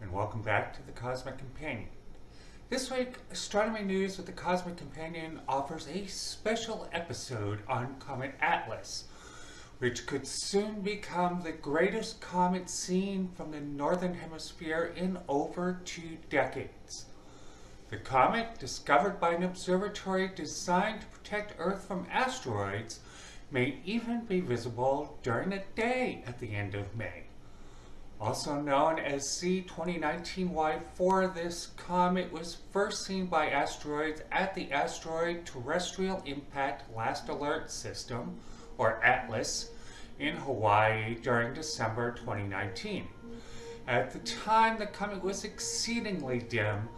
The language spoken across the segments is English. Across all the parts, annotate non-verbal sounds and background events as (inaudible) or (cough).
And welcome back to the Cosmic Companion. This week, Astronomy News with the Cosmic Companion offers a special episode on Comet Atlas, which could soon become the greatest comet seen from the Northern Hemisphere in over two decades. The comet, discovered by an observatory designed to protect Earth from asteroids, may even be visible during the day at the end of May. Also known as C2019Y4, this comet was first seen by asteroids at the Asteroid Terrestrial Impact Last Alert System, or ATLAS, in Hawaii during December 2019. At the time, the comet was exceedingly dim,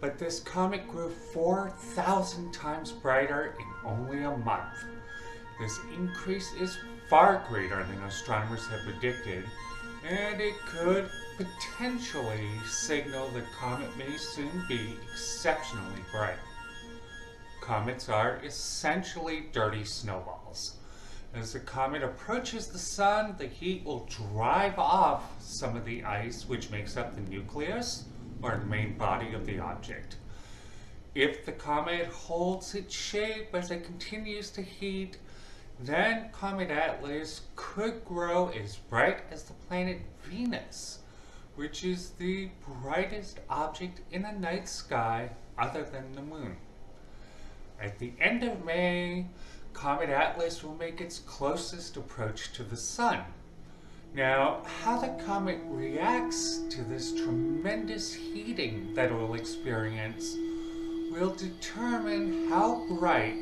but this comet grew 4,000 times brighter in only a month. This increase is far greater than astronomers had predicted, and it could potentially signal the comet may soon be exceptionally bright. Comets are essentially dirty snowballs. As the comet approaches the sun, the heat will drive off some of the ice which makes up the nucleus, or the main body of the object. If the comet holds its shape as it continues to heat, then Comet Atlas could grow as bright as the planet Venus, which is the brightest object in the night sky other than the moon. At the end of May, Comet Atlas will make its closest approach to the Sun. Now, how the comet reacts to this tremendous heating that it will experience will determine how bright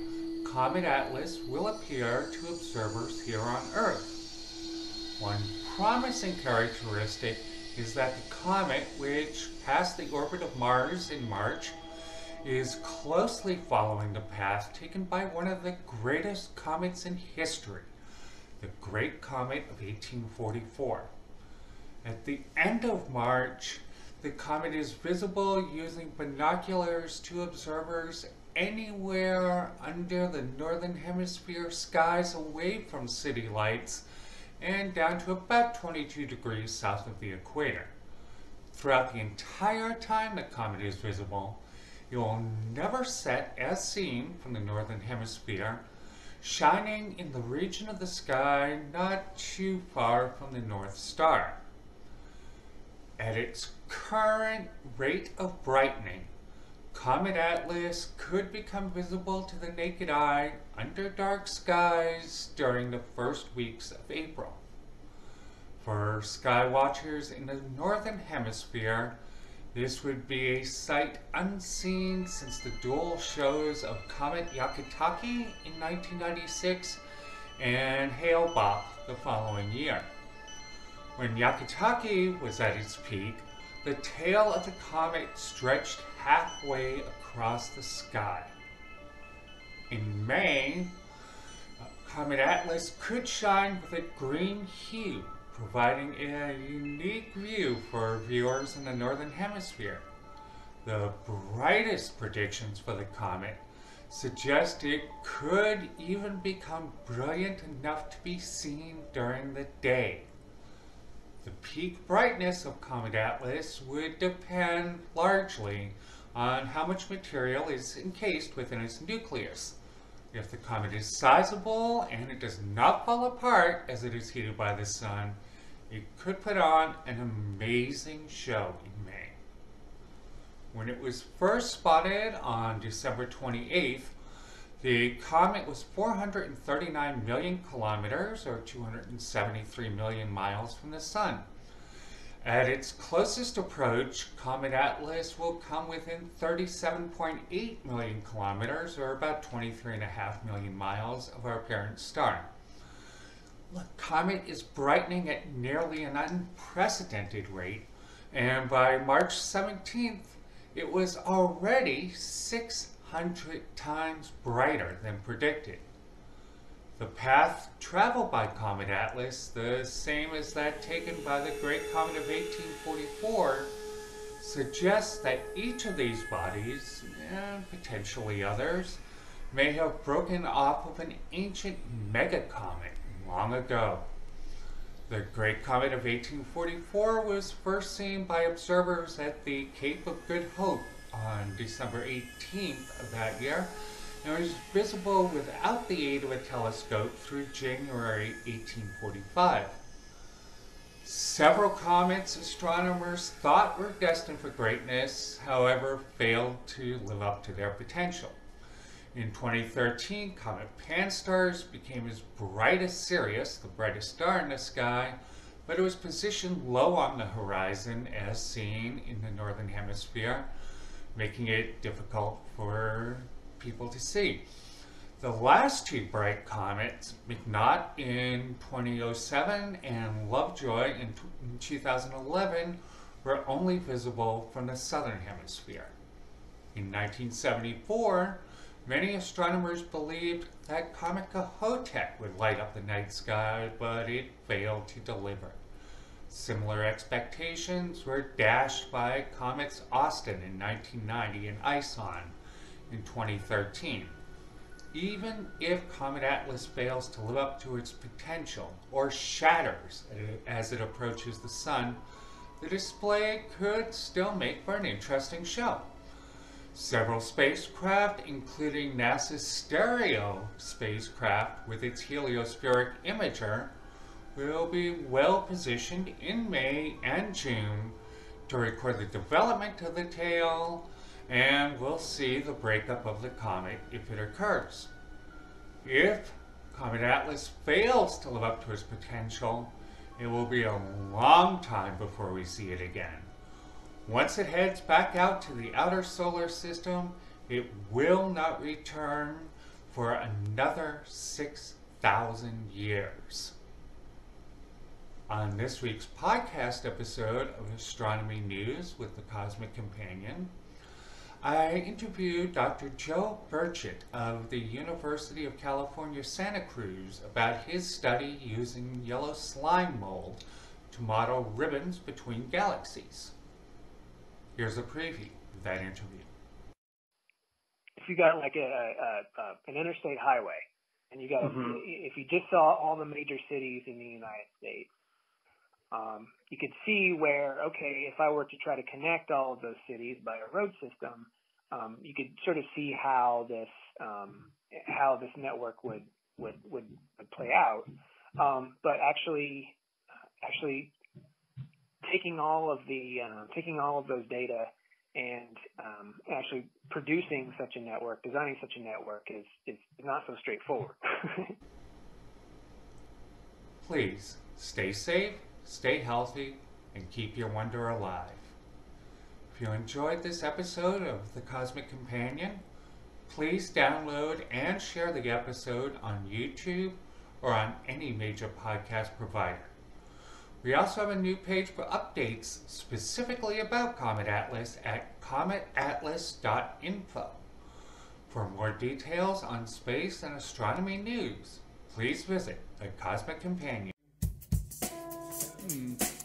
Comet Atlas will appear to observers here on Earth. One promising characteristic is that the comet, which passed the orbit of Mars in March, is closely following the path taken by one of the greatest comets in history, the Great Comet of 1844. At the end of March, the comet is visible using binoculars to observers anywhere under the northern hemisphere skies away from city lights and down to about 22 degrees south of the equator. Throughout the entire time the comet is visible, it will never set as seen from the northern hemisphere, shining in the region of the sky not too far from the North Star. At its current rate of brightening, Comet Atlas could become visible to the naked eye under dark skies during the first weeks of April. For sky watchers in the northern hemisphere, this would be a sight unseen since the dual shows of Comet Hyakutake in 1996 and Hale-Bopp the following year. When Hyakutake was at its peak, the tail of the comet stretched halfway across the sky. In May, Comet Atlas could shine with a green hue, providing a unique view for viewers in the Northern Hemisphere. The brightest predictions for the comet suggest it could even become brilliant enough to be seen during the day. The peak brightness of Comet Atlas would depend largely on how much material is encased within its nucleus. If the comet is sizable and it does not fall apart as it is heated by the sun, it could put on an amazing show in May. When it was first spotted on December 28th, the comet was 439 million kilometers or 273 million miles from the sun. At its closest approach, Comet Atlas will come within 37.8 million kilometers, or about 23.5 million miles, of our parent star. The comet is brightening at nearly an unprecedented rate, and by March 17th, it was already 600 times brighter than predicted. The path traveled by Comet Atlas, the same as that taken by the Great Comet of 1844, suggests that each of these bodies, and potentially others, may have broken off of an ancient megacomet long ago. The Great Comet of 1844 was first seen by observers at the Cape of Good Hope on December 18th of that year and was visible without the aid of a telescope through January 1845. Several comets astronomers thought were destined for greatness, however, failed to live up to their potential. In 2013, Comet Pan-STARRS became as bright as Sirius, the brightest star in the sky, but it was positioned low on the horizon as seen in the northern hemisphere, making it difficult for people to see. The last two bright comets, McNaught in 2007 and Lovejoy in 2011, were only visible from the southern hemisphere. In 1974, many astronomers believed that Comet Kohoutek would light up the night sky, but it failed to deliver. Similar expectations were dashed by comets Austin in 1990 and ISON in 2013 even if Comet Atlas fails to live up to its potential or shatters as it approaches the Sun, the display could still make for an interesting show. Several spacecraft, including NASA's Stereo spacecraft with its heliospheric imager, will be well positioned in May and June to record the development of the tail and we'll see the breakup of the comet if it occurs. If Comet Atlas fails to live up to its potential, it will be a long time before we see it again. Once it heads back out to the outer solar system, it will not return for another 6,000 years. On this week's podcast episode of Astronomy News with the Cosmic Companion, I interviewed Dr. Joe Burchett of the University of California, Santa Cruz about his study using yellow slime mold to model ribbons between galaxies. Here's a preview of that interview. If you got like a, a, a an interstate highway, and you got mm-hmm. if you just saw all the major cities in the United States, um, you could see where, okay, if I were to try to connect all of those cities by a road system, um, you could sort of see how this um, how this network would would would, would play out. Um, but actually, actually taking all of the uh, taking all of those data and um, actually producing such a network, designing such a network is is not so straightforward. (laughs) Please stay safe stay healthy, and keep your wonder alive. If you enjoyed this episode of The Cosmic Companion, please download and share the episode on YouTube or on any major podcast provider. We also have a new page for updates specifically about Comet Atlas at cometatlas.info. For more details on space and astronomy news, please visit the Cosmic Companion. Mm.